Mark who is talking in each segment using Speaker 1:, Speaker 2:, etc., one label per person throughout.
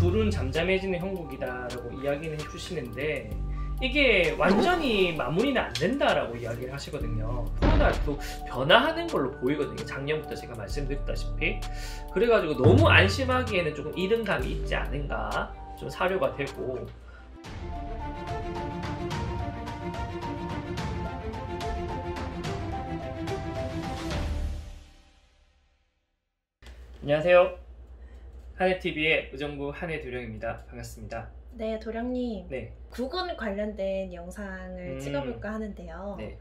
Speaker 1: 불은 잠잠해지는 형국이다라고 이야기는 해주시는데 이게 완전히 마무리는 안 된다라고 이야기를 하시거든요. 또 변화하는 걸로 보이거든요. 작년부터 제가 말씀드렸다시피. 그래가지고 너무 안심하기에는 조금 이른 감이 있지 않은가 좀 사료가 되고 안녕하세요. 한해TV의 의정부 한해 도령입니다. 반갑습니다.
Speaker 2: 네, 도령님.
Speaker 1: 네.
Speaker 2: 구군 관련된 영상을
Speaker 1: 음.
Speaker 2: 찍어볼까 하는데요.
Speaker 1: 네.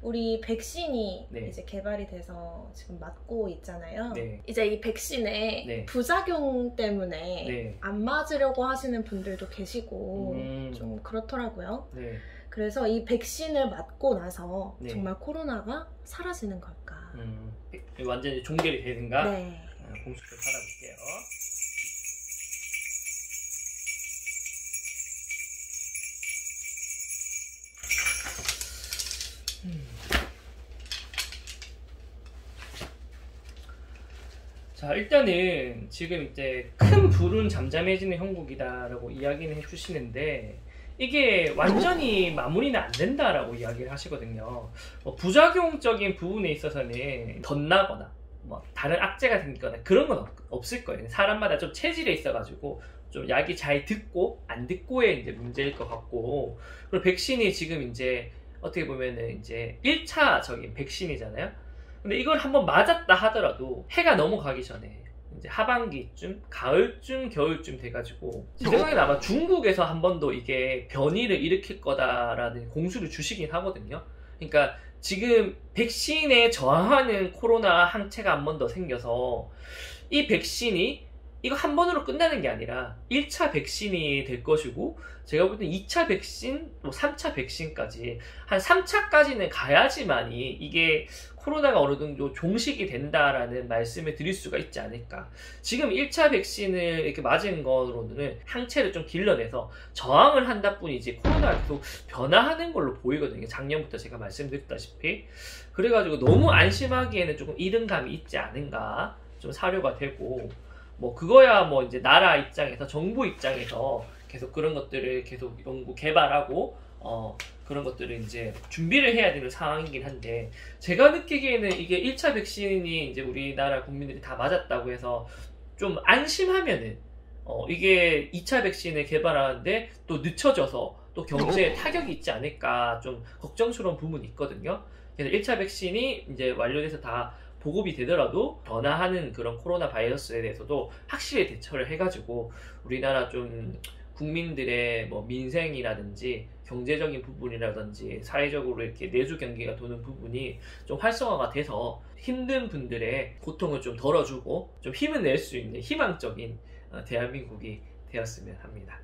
Speaker 2: 우리 백신이
Speaker 1: 네.
Speaker 2: 이제 개발이 돼서 지금 맞고 있잖아요.
Speaker 1: 네.
Speaker 2: 이제 이 백신의
Speaker 1: 네.
Speaker 2: 부작용 때문에
Speaker 1: 네.
Speaker 2: 안 맞으려고 하시는 분들도 계시고
Speaker 1: 음.
Speaker 2: 좀 그렇더라고요.
Speaker 1: 네.
Speaker 2: 그래서 이 백신을 맞고 나서
Speaker 1: 네.
Speaker 2: 정말 코로나가 사라지는 걸까?
Speaker 1: 음, 완전히 종결이 되는가?
Speaker 2: 네.
Speaker 1: 어, 공수 좀 받아볼게요. 자 일단은 지금 이제 큰 불은 잠잠해지는 형국이다라고 이야기는 해주시는데 이게 완전히 마무리는 안 된다라고 이야기를 하시거든요. 뭐 부작용적인 부분에 있어서는 덧나거나 뭐 다른 악재가 생기거나 그런 건 없, 없을 거예요. 사람마다 좀 체질에 있어가지고 좀 약이 잘 듣고 안 듣고의 이제 문제일 것 같고 그리고 백신이 지금 이제 어떻게 보면은 이제 1차적인 백신이잖아요. 근데 이걸 한번 맞았다 하더라도 해가 넘어가기 전에 이제 하반기쯤, 가을쯤, 겨울쯤 돼가지고 제 생각에는 아마 중국에서 한 번 더 이게 변이를 일으킬 거다라는 공수를 주시긴 하거든요. 그러니까 지금 백신에 저항하는 코로나 항체가 한 번 더 생겨서 이 백신이 이거 한 번으로 끝나는 게 아니라 1차 백신이 될 것이고 제가 볼 때 2차 백신, 뭐 3차 백신까지 한 3차까지는 가야지만이 이게 코로나가 어느 정도 종식이 된다라는 말씀을 드릴 수가 있지 않을까. 지금 1차 백신을 이렇게 맞은 거로는 항체를 좀 길러내서 저항을 한다 뿐이지 코로나가 계속 변화하는 걸로 보이거든요. 작년부터 제가 말씀드렸다시피. 그래가지고 너무 안심하기에는 조금 이른 감이 있지 않은가 좀 사료가 되고 뭐 그거야 뭐 이제 나라 입장에서 정부 입장에서 계속 그런 것들을 계속 연구 개발하고 어 그런 것들을 이제 준비를 해야 되는 상황이긴 한데 제가 느끼기에는 이게 1차 백신이 이제 우리나라 국민들이 다 맞았다고 해서 좀 안심하면은 어 이게 2차 백신을 개발하는데 또 늦춰져서 또 경제에 타격이 있지 않을까 좀 걱정스러운 부분이 있거든요. 그래서 1차 백신이 이제 완료돼서 다 보급이 되더라도 변화하는 그런 코로나 바이러스에 대해서도 확실히 대처를 해가지고 우리나라 좀 국민들의 뭐 민생이라든지 경제적인 부분이라든지 사회적으로 이렇게 내수 경기가 도는 부분이 좀 활성화가 돼서 힘든 분들의 고통을 좀 덜어주고 좀 힘을 낼 수 있는 희망적인 어, 대한민국이 되었으면 합니다.